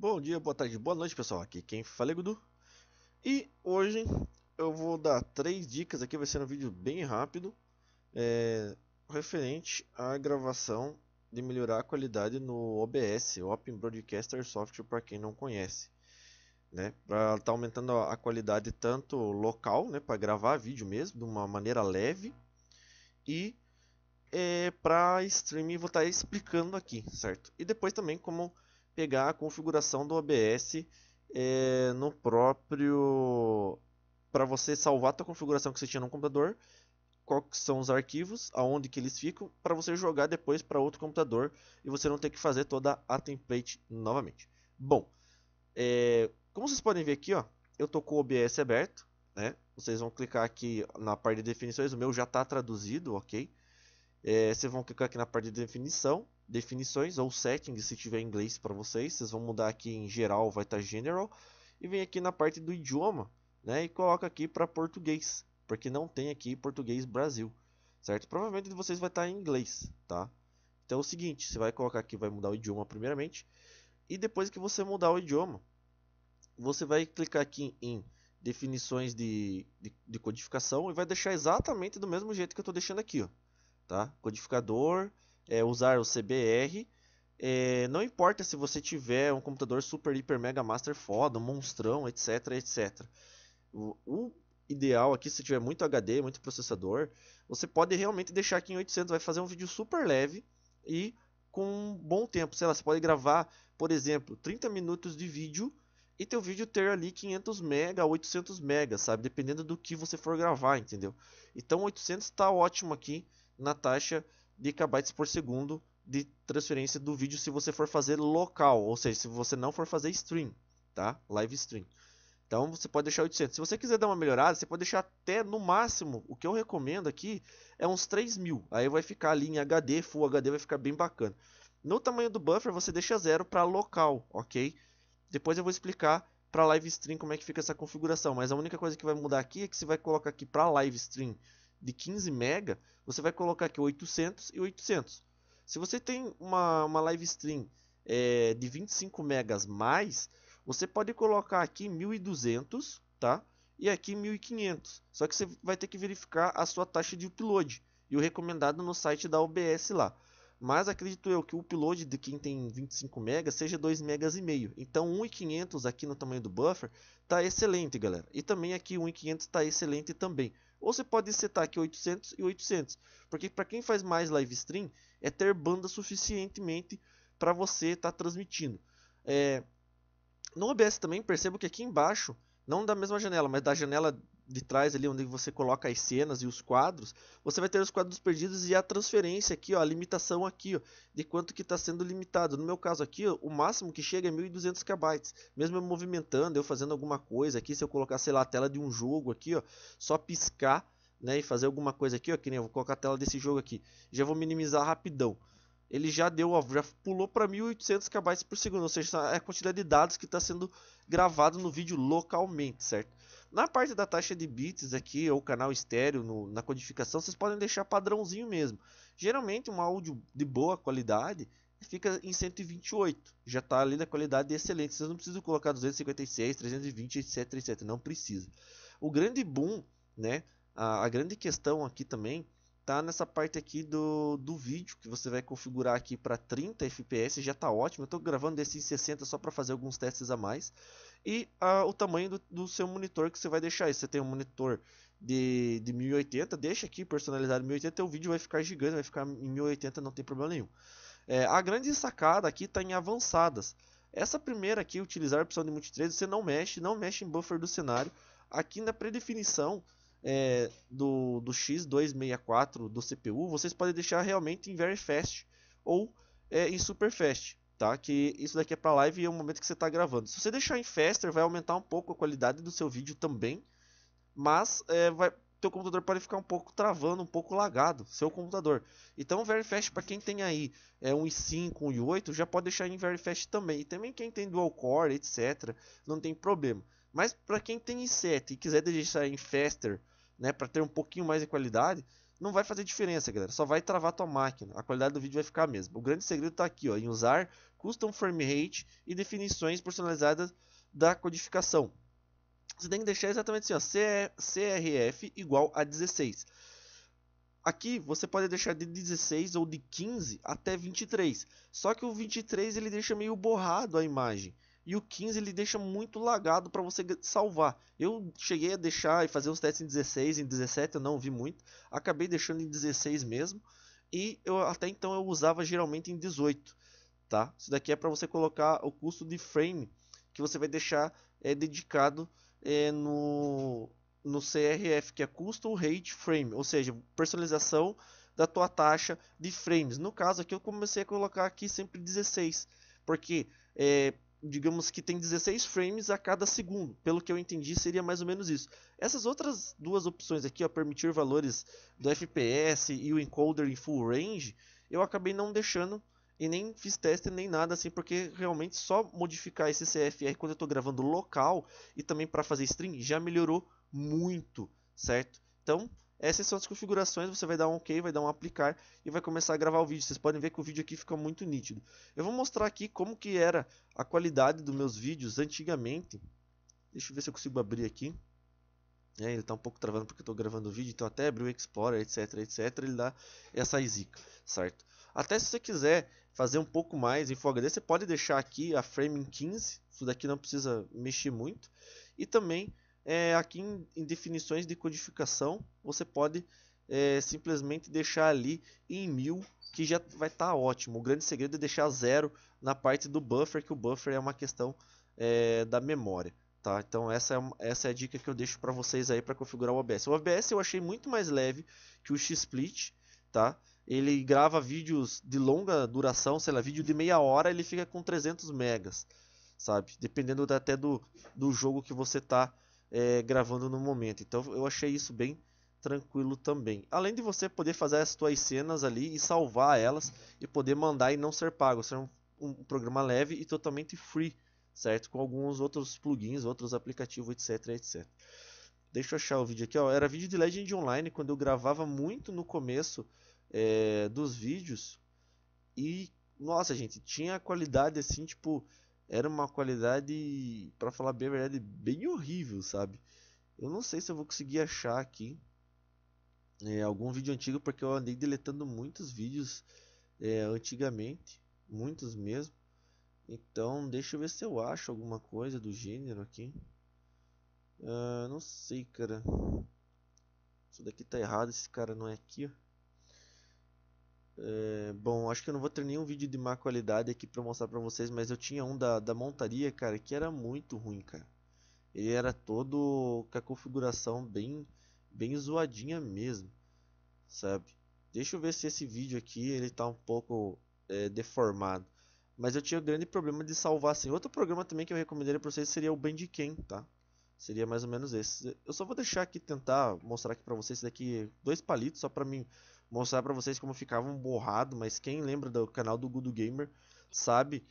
Bom dia, boa tarde, boa noite pessoal, aqui quem fala é Gudu. E hoje eu vou dar três dicas aqui, vai ser um vídeo bem rápido é, Referente à gravação de melhorar a qualidade no OBS, Open Broadcaster Software para quem não conhece né, Para estar tá aumentando a qualidade tanto local, né, para gravar vídeo mesmo, de uma maneira leve. E é, para streaming vou estar tá explicando aqui, certo? E depois também como pegar a configuração do OBS é, no próprio para você salvar a configuração que você tinha no computador quais são os arquivos aonde que eles ficam para você jogar depois para outro computador e você não ter que fazer toda a template novamente. Bom é, como vocês podem ver aqui ó eu tô com o OBS aberto né? Vocês vão clicar aqui na parte de definições o meu já está traduzido ok? É, vocês vão clicar aqui na parte de definição definições ou settings se tiver inglês para vocês. Vocês vão mudar aqui em geral, vai estar tá general e vem aqui na parte do idioma, né, e coloca aqui para português, porque não tem aqui português Brasil, certo? Provavelmente vocês vai estar tá em inglês, tá? Então é o seguinte, você vai colocar aqui, vai mudar o idioma primeiramente, e depois que você mudar o idioma, você vai clicar aqui em definições de, de, de codificação e vai deixar exatamente do mesmo jeito que eu estou deixando aqui, ó, tá? Codificador, é, usar o CBR. É, não importa se você tiver um computador super, hiper, mega master foda, um monstrão, etc, etc. O, o, ideal aqui, se tiver muito HD, muito processador, você pode realmente deixar aqui em 800, vai fazer um vídeo super leve e com um bom tempo. Sei lá, você pode gravar, por exemplo, 30 minutos de vídeo e teu vídeo ter ali 500 mega, 800 mega, sabe? Dependendo do que você for gravar, entendeu? Então 800 está ótimo aqui na taxa de kbytes por segundo de transferência do vídeo se você for fazer local, ou seja, se você não for fazer stream, tá? Live stream. Então você pode deixar 800. Se você quiser dar uma melhorada, você pode deixar até no máximo, o que eu recomendo aqui é uns 3000. Aí vai ficar ali em HD, Full HD, vai ficar bem bacana. No tamanho do buffer você deixa zero para local, ok? Depois eu vou explicar para live stream como é que fica essa configuração, mas a única coisa que vai mudar aqui é que você vai colocar aqui para live stream de 15 mega, você vai colocar aqui 800 e 800. Se você tem uma, uma live stream é, de 25 megas mais, você pode colocar aqui 1200, tá? E aqui 1500. Só que você vai ter que verificar a sua taxa de upload e o recomendado no site da OBS lá. Mas acredito eu que o upload de quem tem 25 MB seja 2 megas e meio. Então 1.500 aqui no tamanho do buffer está excelente, galera. E também aqui 1.500 está excelente também. Ou você pode setar aqui 800 e 800. Porque para quem faz mais live stream, é ter banda suficientemente para você estar tá transmitindo. É... No OBS também percebo que aqui embaixo, não da mesma janela, mas da janela de trás ali onde você coloca as cenas e os quadros, você vai ter os quadros perdidos e a transferência aqui, ó, a limitação aqui, ó, de quanto que está sendo limitado. No meu caso aqui, ó, o máximo que chega é 1200 KB. Mesmo eu movimentando, eu fazendo alguma coisa aqui, se eu colocar, sei lá, a tela de um jogo aqui, ó, só piscar, né, e fazer alguma coisa aqui, ó, que nem eu vou colocar a tela desse jogo aqui. Já vou minimizar rapidão. Ele já deu, ó, já pulou para 1800 KB por segundo, ou seja, é a quantidade de dados que está sendo gravado no vídeo localmente, certo? Na parte da taxa de bits aqui, ou canal estéreo no, na codificação, vocês podem deixar padrãozinho mesmo. Geralmente um áudio de boa qualidade fica em 128, já está ali na qualidade excelente. Vocês não precisam colocar 256, 320, etc, etc, não precisa. O grande boom, né, a, a grande questão aqui também tá nessa parte aqui do, do vídeo que você vai configurar aqui para 30 fps já está ótimo eu estou gravando desse em 60 só para fazer alguns testes a mais e uh, o tamanho do, do, seu monitor que você vai deixar se você tem um monitor de, de 1080 deixa aqui personalizado 1080 o vídeo vai ficar gigante vai ficar em 1080 não tem problema nenhum. É, a grande sacada aqui está em avançadas. Essa primeira aqui utilizar a opção de multitrade você não mexe não mexe em buffer do cenário. Aqui na predefinição é, do, do X264 do CPU, vocês podem deixar realmente em Very Fast ou é, em Super Fast, tá? Que isso daqui é para live e é o momento que você está gravando. Se você deixar em Faster, vai aumentar um pouco a qualidade do seu vídeo também, mas é, vai, teu computador pode ficar um pouco travando, um pouco lagado, seu computador. Então, Very Fast para quem tem aí é um i5, um i8, já pode deixar em Very Fast também. E também quem tem dual core, etc, não tem problema. Mas para quem tem i7 e quiser deixar em faster, né, para ter um pouquinho mais de qualidade, não vai fazer diferença, galera. Só vai travar tua máquina. A qualidade do vídeo vai ficar a mesma. O grande segredo está aqui, ó, em usar Custom Frame Rate e definições personalizadas da codificação. Você tem que deixar exatamente assim, ó, CRF igual a 16. Aqui você pode deixar de 16 ou de 15 até 23. Só que o 23 ele deixa meio borrado a imagem. E o 15 ele deixa muito lagado para você salvar. Eu cheguei a deixar e fazer uns testes em 16, em 17 eu não vi muito. Acabei deixando em 16 mesmo. E eu até então eu usava geralmente em 18, tá? Isso daqui é para você colocar o custo de frame que você vai deixar é, dedicado é, no, no CRF, que é Custom Rate Frame, ou seja, personalização da tua taxa de frames. No caso aqui eu comecei a colocar aqui sempre 16, porque é, digamos que tem 16 frames a cada segundo. Pelo que eu entendi, seria mais ou menos isso. Essas outras duas opções aqui, ó, permitir valores do FPS e o encoder em full range, eu acabei não deixando e nem fiz teste nem nada assim, porque realmente só modificar esse CFR quando eu estou gravando local e também para fazer stream já melhorou muito, certo? Então, essas são as configurações, você vai dar um OK, vai dar um aplicar e vai começar a gravar o vídeo. Vocês podem ver que o vídeo aqui fica muito nítido. Eu vou mostrar aqui como que era a qualidade dos meus vídeos antigamente. Deixa eu ver se eu consigo abrir aqui. É, ele está um pouco travando porque eu estou gravando o vídeo, então até abrir o Explorer, etc, etc, ele dá essa zica, certo? Até se você quiser fazer um pouco mais em Full HD, você pode deixar aqui a frame em 15, isso daqui não precisa mexer muito. E também é, aqui em, em, definições de codificação, você pode é, simplesmente deixar ali em 1000, que já vai estar tá ótimo. O grande segredo é deixar zero na parte do buffer, que o buffer é uma questão é, da memória. Tá? Então essa é, essa é a dica que eu deixo para vocês aí para configurar o OBS. O OBS eu achei muito mais leve que o XSplit, tá? Ele grava vídeos de longa duração, sei lá, vídeo de meia hora, ele fica com 300 megas, sabe? Dependendo até do, do jogo que você está é, gravando no momento. Então eu achei isso bem tranquilo também. Além de você poder fazer as suas cenas ali e salvar elas e poder mandar e não ser pago. Ser um, um programa leve e totalmente free, certo? Com alguns outros plugins, outros aplicativos, etc, etc. Deixa eu achar o vídeo aqui, ó. Era vídeo de Legend Online quando eu gravava muito no começo é, dos vídeos e nossa gente tinha qualidade assim tipo era uma qualidade, para falar bem a verdade, bem horrível, sabe? Eu não sei se eu vou conseguir achar aqui é, algum vídeo antigo, porque eu andei deletando muitos vídeos é, antigamente, muitos mesmo. Então, deixa eu ver se eu acho alguma coisa do gênero aqui. Uh, não sei, cara. Isso daqui tá errado, esse cara não é aqui, ó. É, bom, acho que eu não vou ter nenhum vídeo de má qualidade aqui pra mostrar pra vocês, mas eu tinha um da, da montaria, cara, que era muito ruim, cara. Ele era todo com a configuração bem, bem zoadinha mesmo, sabe? Deixa eu ver se esse vídeo aqui ele tá um pouco é, deformado. Mas eu tinha um grande problema de salvar assim. Outro programa também que eu recomendaria para vocês seria o Bandicam, tá? Seria mais ou menos esse. Eu só vou deixar aqui tentar mostrar aqui para vocês daqui dois palitos só para mim mostrar para vocês como ficava um borrado, mas quem lembra do canal do Good Gamer sabe.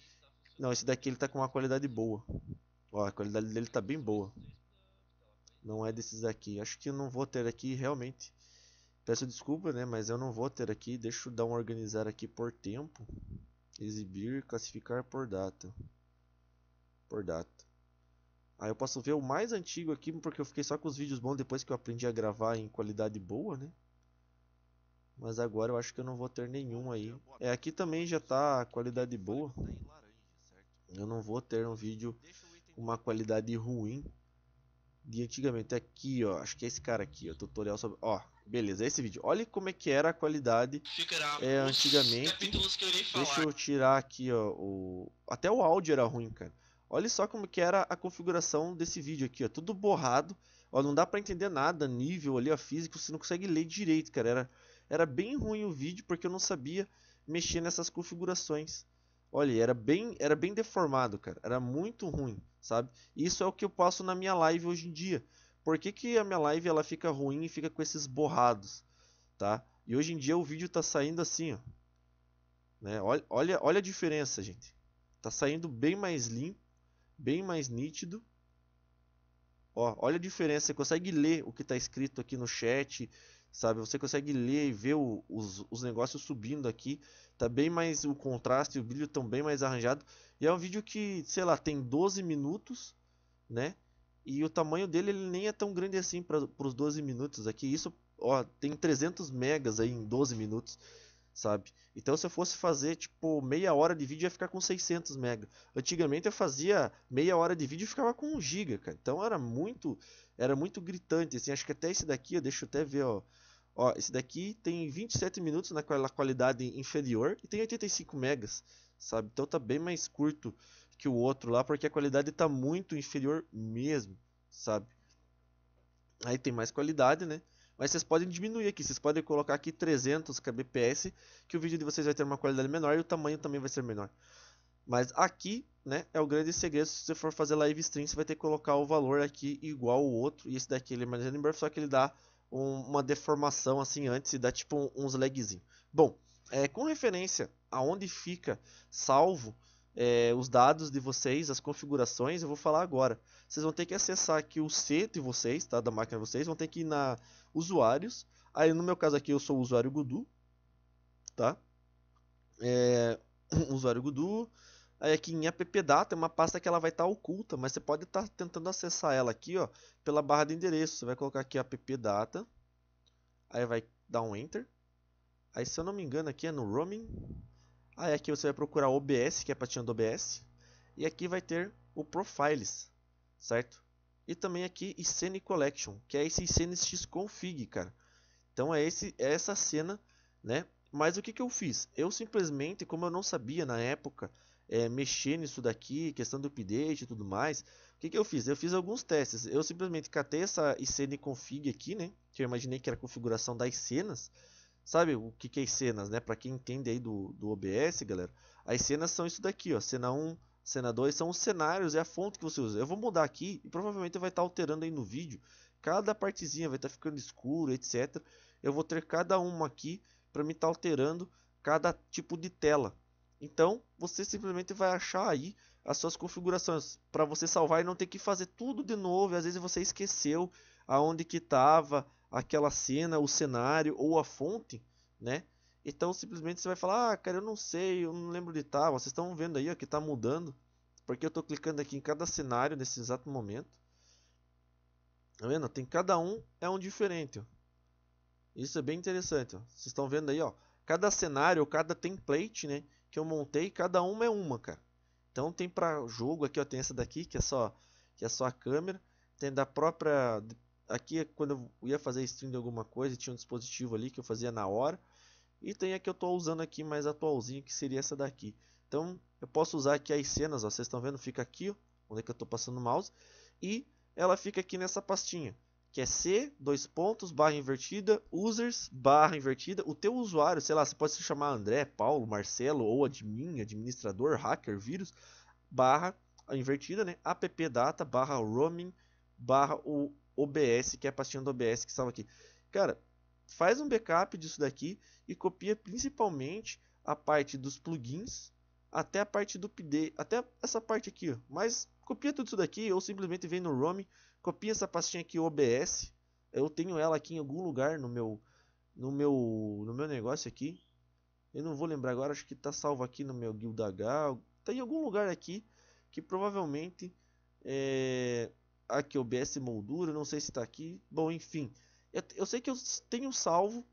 Não, esse daqui ele tá com uma qualidade boa. Ó, a qualidade dele tá bem boa. Não é desses aqui. Acho que eu não vou ter aqui realmente. Peço desculpa, né, mas eu não vou ter aqui. Deixa eu dar um organizar aqui por tempo. Exibir, classificar por data. Por data. Aí eu posso ver o mais antigo aqui, porque eu fiquei só com os vídeos bons depois que eu aprendi a gravar em qualidade boa, né? Mas agora eu acho que eu não vou ter nenhum aí. É, aqui também já tá qualidade boa. Eu não vou ter um vídeo com uma qualidade ruim de antigamente. Aqui, ó, acho que é esse cara aqui, ó, tutorial sobre, ó, beleza, esse vídeo. Olha como é que era a qualidade é, antigamente. Deixa eu tirar aqui, ó, o até o áudio era ruim, cara. Olha só como que era a configuração desse vídeo aqui, ó, tudo borrado. Ó, não dá para entender nada, nível ali, ó, físico, você não consegue ler direito, cara. Era era bem ruim o vídeo porque eu não sabia mexer nessas configurações. Olha, era bem, era bem deformado, cara. Era muito ruim, sabe? Isso é o que eu passo na minha live hoje em dia. Por que, que a minha live ela fica ruim e fica com esses borrados, tá? E hoje em dia o vídeo tá saindo assim, ó. Né? Olha, olha, olha a diferença, gente. Tá saindo bem mais limpo, bem mais nítido. Ó, olha a diferença, você consegue ler o que está escrito aqui no chat, sabe? Você consegue ler e ver o, os, os negócios subindo aqui. Tá bem mais o contraste e o brilho estão bem mais arranjado. E é um vídeo que, sei lá, tem 12 minutos, né? E o tamanho dele ele nem é tão grande assim para os 12 minutos aqui. Isso, ó, tem 300 megas aí em 12 minutos, sabe? Então se eu fosse fazer tipo meia hora de vídeo ia ficar com 600 megas. Antigamente eu fazia meia hora de vídeo e ficava com 1 giga, cara. Então era muito, era muito gritante assim. Acho que até esse daqui, eu até ver, ó. Ó, esse daqui tem 27 minutos na qualidade inferior e tem 85 megas, sabe? Então tá bem mais curto que o outro lá, porque a qualidade tá muito inferior mesmo, sabe? Aí tem mais qualidade, né? Mas vocês podem diminuir aqui, vocês podem colocar aqui 300 kbps, que o vídeo de vocês vai ter uma qualidade menor e o tamanho também vai ser menor. Mas aqui, né, é o grande segredo, se você for fazer live stream, você vai ter que colocar o valor aqui igual o outro, e esse daqui ele é mais Burst, só que ele dá um, uma deformação assim antes e dá tipo uns lagzinho. Bom, é, com referência aonde fica salvo é, os dados de vocês, as configurações, eu vou falar agora. Vocês vão ter que acessar aqui o C de vocês, tá? Da máquina de vocês, vão ter que ir na usuários. Aí no meu caso aqui eu sou o usuário Gudu, tá? É, usuário Gudu. Aí aqui em appdata é uma pasta que ela vai estar tá oculta, mas você pode estar tá tentando acessar ela aqui, ó, pela barra de endereço. Você vai colocar aqui appdata, aí vai dar um enter. Aí se eu não me engano aqui é no roaming. Aí aqui você vai procurar OBS, que é a patinha do OBS, e aqui vai ter o profiles, certo? E também aqui Scene Collection, que é esse Scene Xconfig, cara. Então é esse é essa cena, né? Mas o que que eu fiz? Eu simplesmente, como eu não sabia na época é, mexer nisso daqui, questão do update e tudo mais. O que, que eu fiz? Eu fiz alguns testes. Eu simplesmente catei essa ICN config aqui, né? Que eu imaginei que era a configuração das cenas. Sabe o que, que é as cenas, né? Para quem entende aí do, do OBS, galera. As cenas são isso daqui, ó. Cena 1, cena 2 são os cenários, é a fonte que você usa. Eu vou mudar aqui e provavelmente vai estar alterando aí no vídeo. Cada partezinha vai estar ficando escuro, etc. Eu vou ter cada uma aqui para me estar alterando cada tipo de tela. Então, você simplesmente vai achar aí as suas configurações para você salvar e não ter que fazer tudo de novo. às vezes você esqueceu aonde que estava aquela cena, o cenário ou a fonte, né? Então simplesmente você vai falar, ah, cara, eu não sei, eu não lembro de tal. Vocês estão vendo aí ó, que está mudando, porque eu estou clicando aqui em cada cenário nesse exato momento. Tá vendo? Tem cada um é um diferente. Ó. Isso é bem interessante. Vocês estão vendo aí, ó, cada cenário, cada template, né? Que eu montei, cada uma é uma, cara. Então tem para jogo aqui, ó, tem essa daqui que é só que é só a câmera, tem da própria aqui é quando eu ia fazer stream de alguma coisa, tinha um dispositivo ali que eu fazia na hora. E tem a que eu estou usando aqui mais atualzinho, que seria essa daqui. Então eu posso usar aqui as cenas, ó, vocês estão vendo, fica aqui, ó, onde é que eu estou passando o mouse, e ela fica aqui nessa pastinha que é C, dois pontos, barra invertida, users, barra invertida. O teu usuário, sei lá, você pode se chamar André, Paulo, Marcelo, ou admin, administrador, hacker, vírus, barra invertida, né? appdata, barra roaming, barra o OBS, que é a pastinha do OBS que estava aqui. Cara, faz um backup disso daqui e copia principalmente a parte dos plugins até a parte do PD, até essa parte aqui, ó. Mas copia tudo isso daqui ou simplesmente vem no roaming Copia essa pastinha aqui OBS. Eu tenho ela aqui em algum lugar no meu no meu no meu negócio aqui. Eu não vou lembrar agora, acho que está salvo aqui no meu Guild H. Está em algum lugar aqui que provavelmente é aqui OBS moldura, não sei se está aqui. Bom, enfim, eu, eu, sei que eu tenho salvo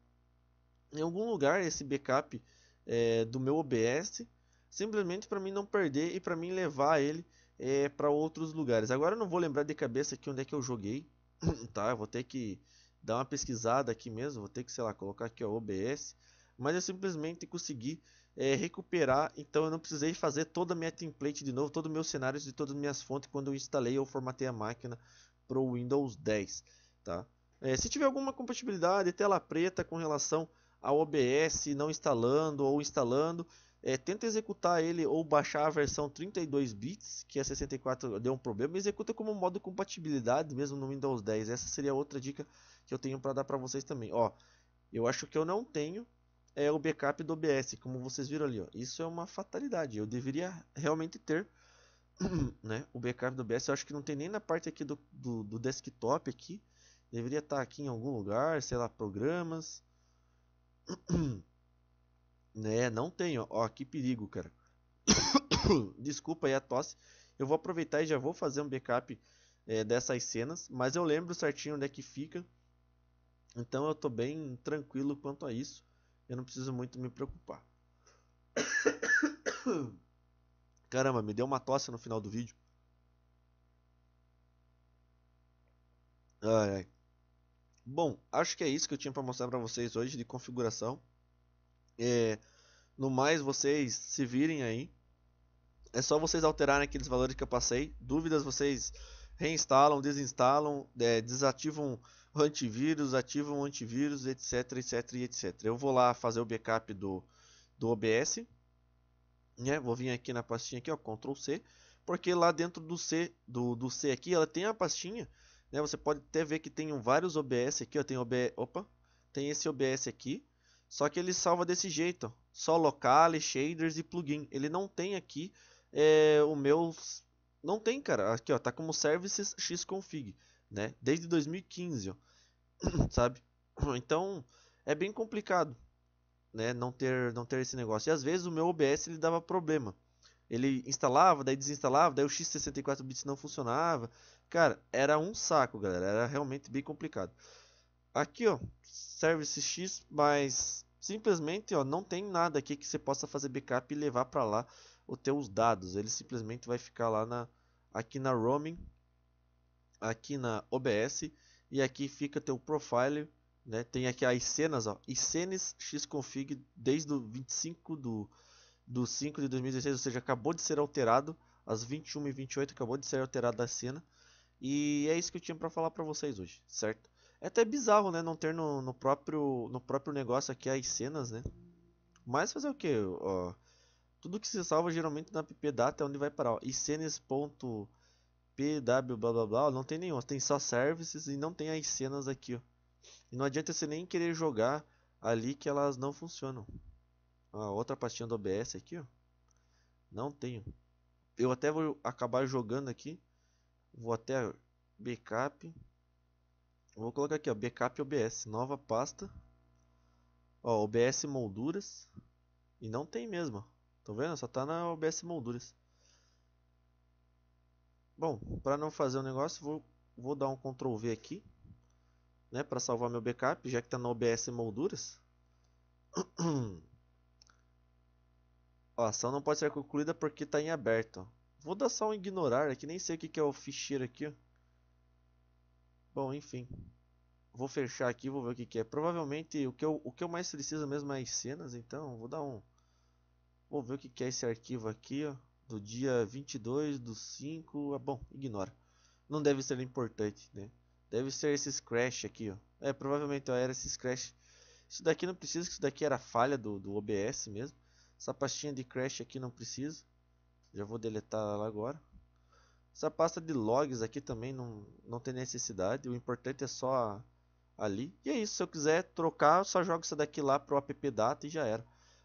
em algum lugar esse backup é, do meu OBS, simplesmente para mim não perder e para mim levar ele é, para outros lugares. Agora eu não vou lembrar de cabeça aqui onde é que eu joguei, tá? Eu vou ter que dar uma pesquisada aqui mesmo, vou ter que, sei lá, colocar aqui o OBS, mas eu simplesmente consegui é, recuperar, então eu não precisei fazer toda a minha template de novo, todo o meu cenário de todas as minhas fontes quando eu instalei ou formatei a máquina para o Windows 10, tá? É, se tiver alguma compatibilidade, tela preta com relação ao OBS não instalando ou instalando, é, tenta executar ele ou baixar a versão 32 bits, que a 64 deu um problema, executa como modo compatibilidade mesmo no Windows 10. Essa seria outra dica que eu tenho para dar para vocês também. Ó, eu acho que eu não tenho é o backup do OBS, como vocês viram ali. Ó. Isso é uma fatalidade. Eu deveria realmente ter né, o backup do OBS. Eu acho que não tem nem na parte aqui do, do, do desktop aqui. Deveria estar tá aqui em algum lugar, sei lá, programas. né, não tenho. Ó, que perigo, cara. Desculpa aí a tosse. Eu vou aproveitar e já vou fazer um backup é, dessas cenas, mas eu lembro certinho onde é que fica. Então eu tô bem tranquilo quanto a isso. Eu não preciso muito me preocupar. Caramba, me deu uma tosse no final do vídeo. Ai, ai. Bom, acho que é isso que eu tinha para mostrar para vocês hoje de configuração. É, no mais, vocês se virem aí. É só vocês alterarem aqueles valores que eu passei. Dúvidas vocês reinstalam, desinstalam, é, desativam o antivírus, ativam o antivírus, etc, etc, etc. Eu vou lá fazer o backup do, do OBS, né? Vou vir aqui na pastinha aqui, ó, Ctrl C, porque lá dentro do C, do, do C aqui, ela tem a pastinha, né? Você pode até ver que tem vários OBS aqui, ó, tem OBS, opa, tem esse OBS aqui, só que ele salva desse jeito, só locale, shaders e plugin. Ele não tem aqui é, o meu não tem, cara. Aqui, ó, tá como services xconfig, né? Desde 2015, ó. Sabe? Então, é bem complicado, né, não ter não ter esse negócio. E às vezes o meu OBS ele dava problema. Ele instalava, daí desinstalava, daí o x64 bits não funcionava. Cara, era um saco, galera. Era realmente bem complicado. Aqui, ó, service X, mas simplesmente, ó, não tem nada aqui que você possa fazer backup e levar para lá os teus dados. Ele simplesmente vai ficar lá na, aqui na roaming, aqui na OBS e aqui fica teu profile, né? Tem aqui as cenas, ó, e cenas xconfig desde o 25 do do 5 de 2016, ou seja, acabou de ser alterado às 21 e 28 acabou de ser alterada a cena. E é isso que eu tinha para falar para vocês hoje, certo? É até bizarro, né, não ter no, no próprio no próprio negócio aqui as cenas, né? Mas fazer o que? Ó, tudo que se salva geralmente na ppdata é onde vai parar. Ó. icenes.pw blá blá blá, não tem nenhum. Tem só services e não tem as cenas aqui. Ó. E não adianta você nem querer jogar ali que elas não funcionam. A outra pastinha do OBS aqui, ó. Não tenho. Eu até vou acabar jogando aqui. Vou até backup. Vou colocar aqui, ó, backup OBS, nova pasta. Ó, OBS molduras. E não tem mesmo, ó. Estão vendo? Só tá na OBS molduras. Bom, para não fazer o negócio, vou, vou dar um Ctrl V aqui, né, para salvar meu backup, já que está no OBS molduras. a ação não pode ser concluída porque está em aberto. Vou dar só um ignorar aqui, nem sei o que, que é o ficheiro aqui. Bom, enfim. Vou fechar aqui, vou ver o que, que é. Provavelmente o que, eu, o que eu mais preciso mesmo é as cenas, então vou dar um Vou ver o que é esse arquivo aqui, ó, do dia 22 do 5. Ah, bom, ignora. Não deve ser importante, né? Deve ser esses crash aqui, ó. É, provavelmente ó, era esses crash. Isso daqui não precisa, isso daqui era falha do, do OBS mesmo. Essa pastinha de crash aqui não precisa. Já vou deletar ela agora. Essa pasta de logs aqui também não, não tem necessidade. O importante é só ali. E é isso. Se eu quiser trocar, eu só jogo isso daqui lá pro appdata e já era.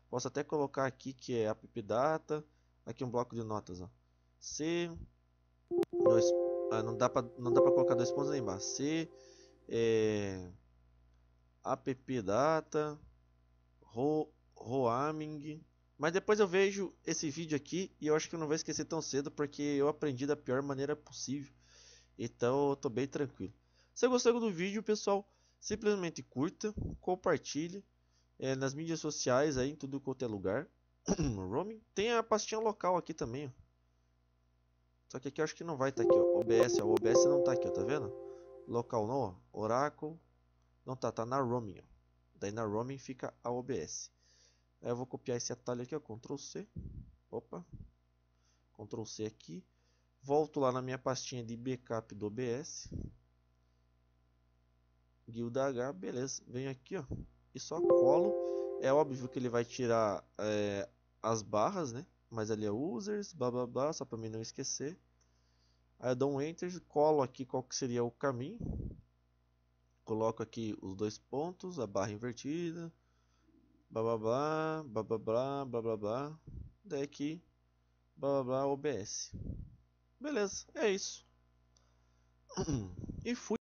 Posso até colocar aqui que é appdata, aqui um bloco de notas, ó. C dois, ah, não dá para não dá para colocar dois pontos aí embaixo. C é, appdata ro, roaming. Mas depois eu vejo esse vídeo aqui e eu acho que eu não vou esquecer tão cedo porque eu aprendi da pior maneira possível. Então eu tô bem tranquilo. Se gostou do vídeo, pessoal, simplesmente curta, compartilhe é, nas mídias sociais, aí, em tudo quanto é lugar. Roaming. Tem a pastinha local aqui também, ó. Só que aqui eu acho que não vai estar tá aqui, ó. OBS, ó. OBS não tá aqui, ó. Tá vendo? Local não, ó. Oracle. Não tá, tá na roaming, ó. Daí na roaming fica a OBS. Aí eu vou copiar esse atalho aqui, ó. Ctrl C. Opa. Ctrl C aqui. Volto lá na minha pastinha de backup do OBS. Guilda H, beleza. Venho aqui, ó e só colo. É óbvio que ele vai tirar é, as barras, né? Mas ali é users, blá blá blá, só para mim não esquecer. Aí eu dou um enter, colo aqui qual que seria o caminho. Coloco aqui os dois pontos, a barra invertida, blá blá blá, blá blá blá, blá blá blá. Daí blá blá blá, OBS. Beleza, é isso. E fui.